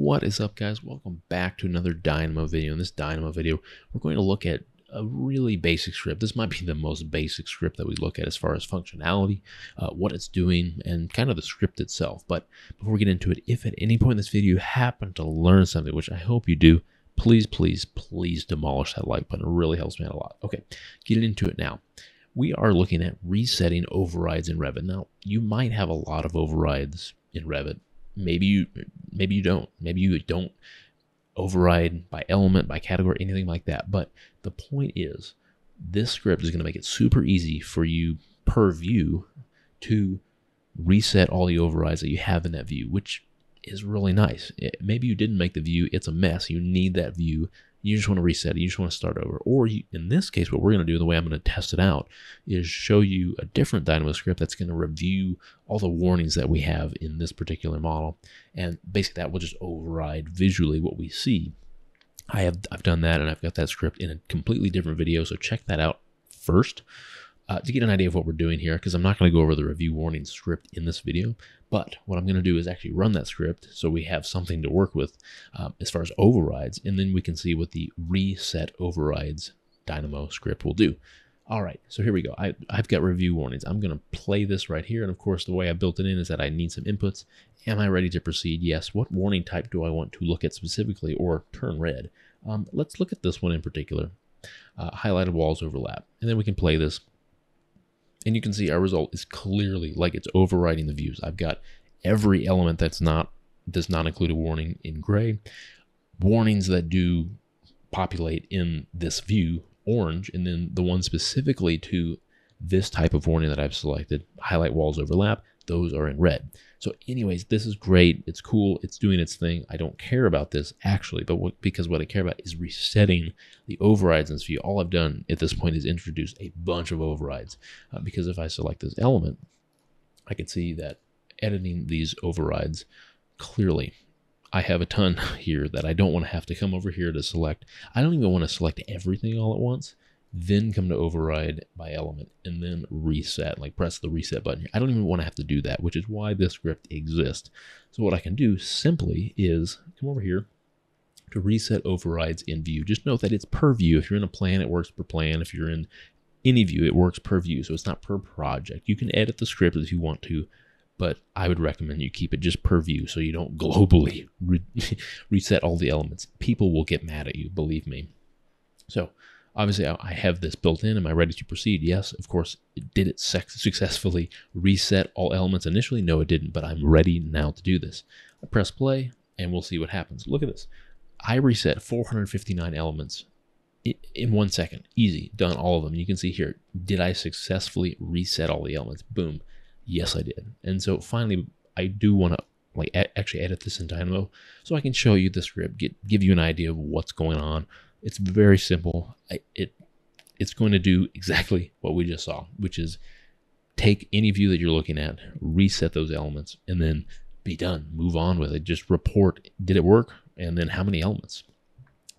What is up guys? Welcome back to another Dynamo video. In this Dynamo video, we're going to look at a really basic script. This might be the most basic script that we look at as far as functionality, uh, what it's doing, and kind of the script itself. But before we get into it, if at any point in this video you happen to learn something, which I hope you do, please, please, please demolish that like button. It really helps me out a lot. Okay, getting into it now. We are looking at resetting overrides in Revit. Now, you might have a lot of overrides in Revit maybe you maybe you don't. Maybe you don't override by element by category anything like that. But the point is this script is going to make it super easy for you per view to reset all the overrides that you have in that view which is really nice it, maybe you didn't make the view it's a mess you need that view you just want to reset it, you just want to start over. Or you, in this case, what we're going to do, the way I'm going to test it out, is show you a different Dynamo script that's going to review all the warnings that we have in this particular model. And basically that will just override visually what we see. I have I've done that and I've got that script in a completely different video, so check that out first uh, to get an idea of what we're doing here, because I'm not going to go over the review warning script in this video, but what I'm going to do is actually run that script so we have something to work with um, as far as overrides, and then we can see what the reset overrides Dynamo script will do. All right, so here we go. I, have got review warnings. I'm going to play this right here, and of course, the way I built it in is that I need some inputs. Am I ready to proceed? Yes. What warning type do I want to look at specifically or turn red? Um, let's look at this one in particular. Uh, highlighted walls overlap, and then we can play this and you can see our result is clearly like it's overriding the views. I've got every element that's not does not include a warning in gray. Warnings that do populate in this view orange, and then the one specifically to this type of warning that I've selected, highlight walls overlap, those are in red. So anyways, this is great. It's cool. It's doing its thing. I don't care about this actually, but what, because what I care about is resetting the overrides in this view. All I've done at this point is introduce a bunch of overrides uh, because if I select this element, I can see that editing these overrides clearly I have a ton here that I don't want to have to come over here to select. I don't even want to select everything all at once then come to override by element and then reset, like press the reset button. I don't even want to have to do that, which is why this script exists. So what I can do simply is come over here to reset overrides in view. Just note that it's per view. If you're in a plan, it works per plan. If you're in any view, it works per view. So it's not per project. You can edit the script if you want to, but I would recommend you keep it just per view so you don't globally re reset all the elements. People will get mad at you, believe me. So Obviously, I have this built in. Am I ready to proceed? Yes, of course. Did it successfully reset all elements initially? No, it didn't, but I'm ready now to do this. I press play, and we'll see what happens. Look at this. I reset 459 elements in one second. Easy. Done all of them. You can see here, did I successfully reset all the elements? Boom. Yes, I did. And so finally, I do want to like actually edit this in Dynamo so I can show you the script, get give you an idea of what's going on it's very simple. It it's going to do exactly what we just saw, which is take any view that you're looking at, reset those elements, and then be done. Move on with it. Just report did it work, and then how many elements.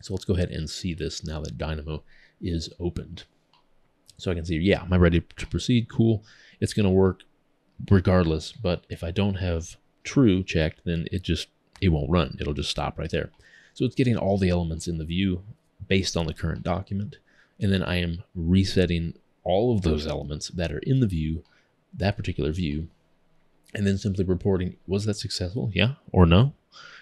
So let's go ahead and see this now that Dynamo is opened. So I can see, yeah, am I ready to proceed? Cool. It's going to work regardless. But if I don't have true checked, then it just it won't run. It'll just stop right there. So it's getting all the elements in the view based on the current document. And then I am resetting all of those elements that are in the view, that particular view, and then simply reporting, was that successful? Yeah or no?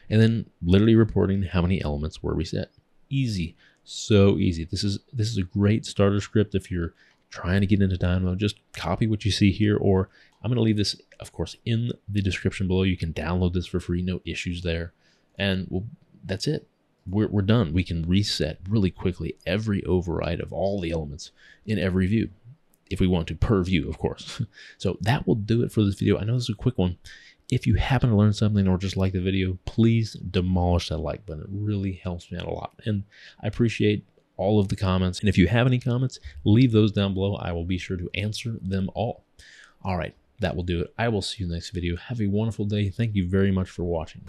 And then literally reporting how many elements were reset. Easy. So easy. This is this is a great starter script if you're trying to get into Dynamo. Just copy what you see here, or I'm going to leave this, of course, in the description below. You can download this for free, no issues there. And well, that's it we're, we're done. We can reset really quickly every override of all the elements in every view if we want to per view, of course. so that will do it for this video. I know this is a quick one. If you happen to learn something or just like the video, please demolish that like button. It really helps me out a lot. And I appreciate all of the comments. And if you have any comments, leave those down below. I will be sure to answer them all. All right, that will do it. I will see you next video. Have a wonderful day. Thank you very much for watching.